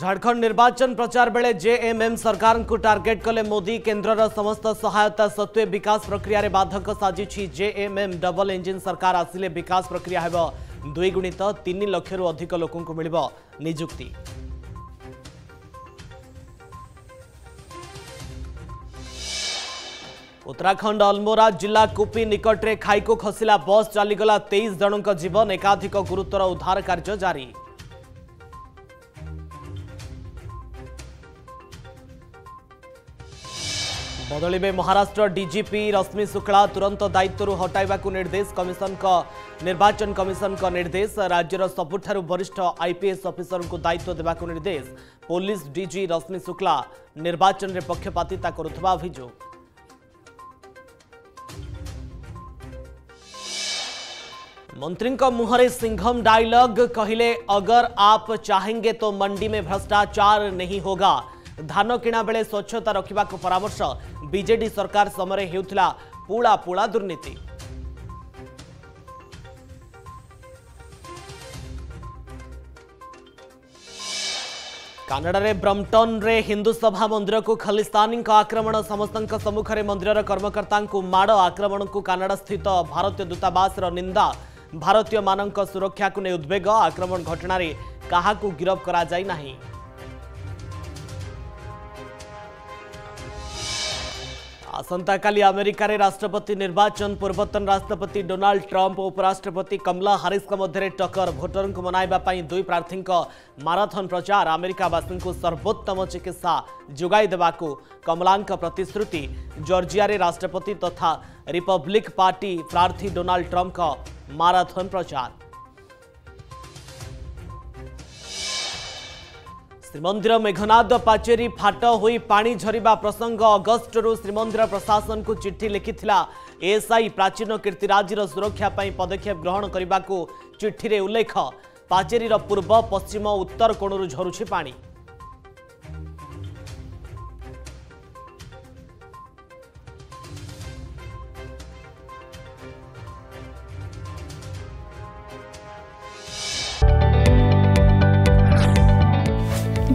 झारखंड निर्वाचन प्रचार बेले जेएमएम सरकार को टारगेट कले मोदी केन्द्र समस्त सहायता सत्वे विकास प्रक्रिय बाधक साजिश जेएमएम डबल इंजन सरकार आसिले विकास प्रक्रिया हो दुईगुणित तीन लक्ष रु अधिक लोक मिल निजुक्ति उत्तराखंड अल्मोरा जिला कुपी निकटे खाई को खसला बस चलीगला तेईस जनों जीवन एकाधिक गुरुतर उद्धार कार्य जारी बदलवे महाराष्ट्र डीजीपी रश्मि शुक्ला तुरंत दायित्व हटावा निर्देश कमिशन का निर्वाचन कमिशन का निर्देश राज्यर सबुठ वरिष्ठ आईपीएस अफिसर को दायित्व देवा निर्देश पुलिस डी रश्मि शुक्ला निर्वाचन में पक्षपातिता कर मंत्री मुहरे सिंघम डायलॉग कहिले अगर आप चाहेंगे तो मंडी में भ्रष्टाचार नहीं होगा ଧାନ କିଣା ବେଳେ ସ୍ୱଚ୍ଛତା ରଖିବାକୁ ପରାମର୍ଶ ବିଜେଡି ସରକାର ସମୟରେ ହେଉଥିଲା ପୁଳା ପୁଳା ଦୁର୍ନୀତି କାନାଡ଼ାରେ ବ୍ରମଟନ୍ରେ ହିନ୍ଦୁ ସଭା ମନ୍ଦିରକୁ ଖଲିସ୍ତାନୀଙ୍କ ଆକ୍ରମଣ ସମସ୍ତଙ୍କ ସମ୍ମୁଖରେ ମନ୍ଦିରର କର୍ମକର୍ତ୍ତାଙ୍କୁ ମାଡ଼ ଆକ୍ରମଣକୁ କାନାଡ଼ାସ୍ଥିତ ଭାରତୀୟ ଦୂତାବାସର ନିନ୍ଦା ଭାରତୀୟମାନଙ୍କ ସୁରକ୍ଷାକୁ ନେଇ ଉଦ୍ବେଗ ଆକ୍ରମଣ ଘଟଣାରେ କାହାକୁ ଗିରଫ କରାଯାଇ ନାହିଁ आसंता का आमेरिकार राष्ट्रपति निर्वाचन पूर्वतन राष्ट्रपति डोनाल्ड ट्रंप और उपराष्ट्रपति कमला हारिस टक्कर भोटर को मनवाई दुई प्रार्थी माराथन प्रचार आमेरिकावासी सर्वोत्तम चिकित्सा जोगाई देवा कमला प्रतिश्रुति जर्जिय राष्ट्रपति तथा तो रिपब्लिक पार्टी प्रार्थी डोनाल्ड ट्रंप का माराथन प्रचार ଶ୍ରୀମନ୍ଦିର ମେଘନାଦ ପାଚେରୀ ଫାଟ ହୋଇ ପାଣି ଝରିବା ପ୍ରସଙ୍ଗ ଅଗଷ୍ଟରୁ ଶ୍ରୀମନ୍ଦିର ପ୍ରଶାସନକୁ ଚିଠି ଲେଖିଥିଲା ଏଏସ୍ଆଇ ପ୍ରାଚୀନ କୀର୍ତ୍ତିରାଜିର ସୁରକ୍ଷା ପାଇଁ ପଦକ୍ଷେପ ଗ୍ରହଣ କରିବାକୁ ଚିଠିରେ ଉଲ୍ଲେଖ ପାଚେରୀର ପୂର୍ବ ପଶ୍ଚିମ ଉତ୍ତର କୋଣରୁ ଝରୁଛି ପାଣି